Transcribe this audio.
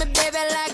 me, baby, like